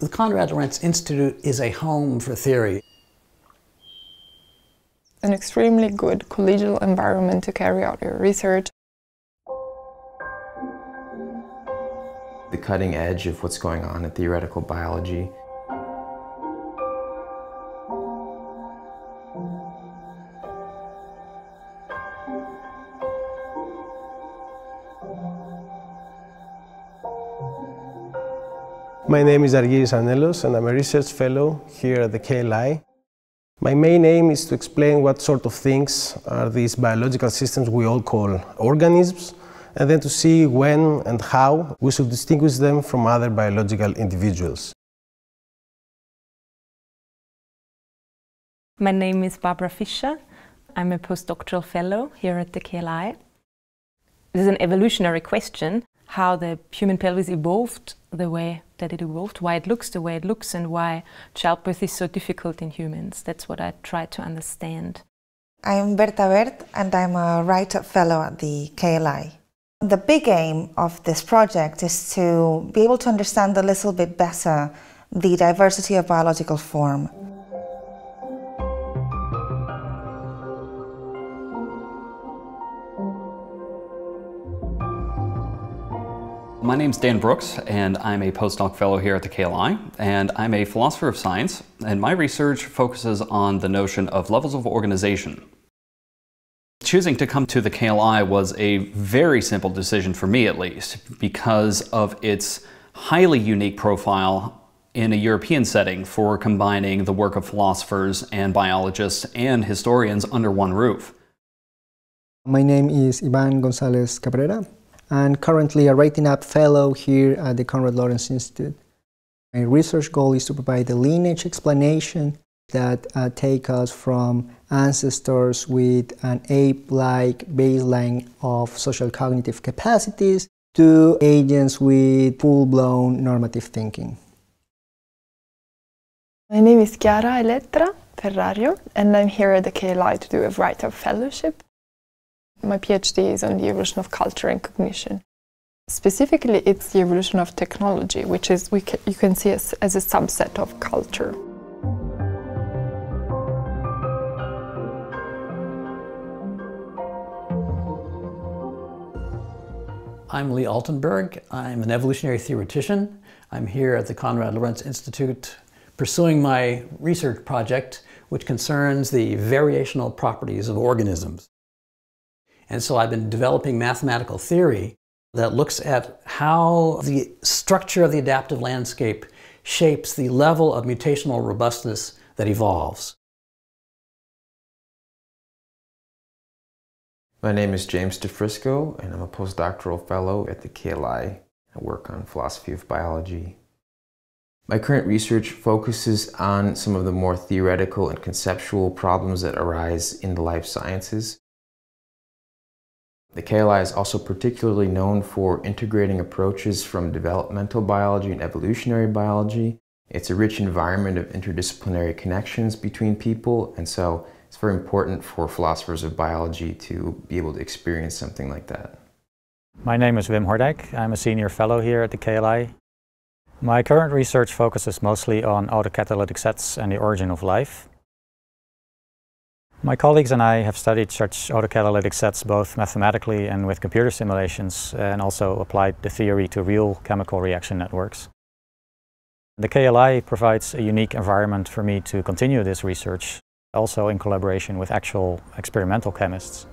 The Konrad Lorenz Institute is a home for theory. An extremely good collegial environment to carry out your research. The cutting edge of what's going on in theoretical biology. My name is Argyris Arnellos and I'm a research fellow here at the KLI. My main aim is to explain what sort of things are these biological systems we all call organisms and then to see when and how we should distinguish them from other biological individuals. My name is Barbara Fischer. I'm a postdoctoral fellow here at the KLI. This is an evolutionary question how the human pelvis evolved the way that it evolved, why it looks the way it looks, and why childbirth is so difficult in humans. That's what I try to understand. I'm Berta Verd, and I'm a Wright Fellow at the KLI. The big aim of this project is to be able to understand a little bit better the diversity of biological form. My name is Dan Brooks, and I'm a postdoc fellow here at the KLI, and I'm a philosopher of science, and my research focuses on the notion of levels of organization. Choosing to come to the KLI was a very simple decision for me at least, because of its highly unique profile in a European setting for combining the work of philosophers and biologists and historians under one roof. My name is Ivan Gonzalez Cabrera and currently a Writing Up Fellow here at the Konrad Lorenz Institute. My research goal is to provide a lineage explanation that uh, take us from ancestors with an ape-like baseline of social cognitive capacities to agents with full-blown normative thinking. My name is Chiara Elettra Ferrario and I'm here at the KLI to do a Write-Up Fellowship. My PhD is on the evolution of culture and cognition. Specifically, it's the evolution of technology, which is we you can see as, as a subset of culture. I'm Lee Altenberg. I'm an evolutionary theoretician. I'm here at the Konrad Lorenz Institute pursuing my research project, which concerns the variational properties of organisms. And so I've been developing mathematical theory that looks at how the structure of the adaptive landscape shapes the level of mutational robustness that evolves. My name is James DiFrisco, and I'm a postdoctoral fellow at the KLI. I work on philosophy of biology. My current research focuses on some of the more theoretical and conceptual problems that arise in the life sciences. The KLI is also particularly known for integrating approaches from developmental biology and evolutionary biology. It's a rich environment of interdisciplinary connections between people, and so it's very important for philosophers of biology to be able to experience something like that. My name is Wim Hordijk. I'm a senior fellow here at the KLI. My current research focuses mostly on autocatalytic sets and the origin of life. My colleagues and I have studied such autocatalytic sets both mathematically and with computer simulations and also applied the theory to real chemical reaction networks. The KLI provides a unique environment for me to continue this research, also in collaboration with actual experimental chemists.